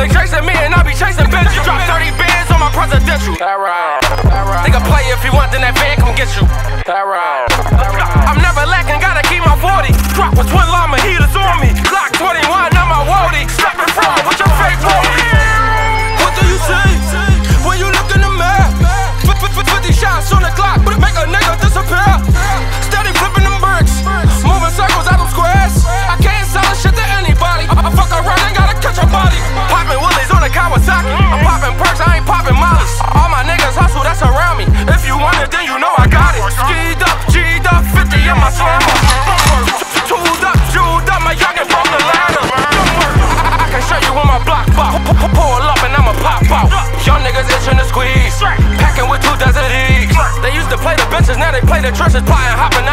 They chasing me and I be chasing bitches. Drop 30 bands on my presidential. Alright, alright. Nigga play if you want, then that van come get you. Alright, I'm never lacking. niggas itching to squeeze. Packing with two dozen of. They used to play the benches, now they play the trenches, plotting, hopping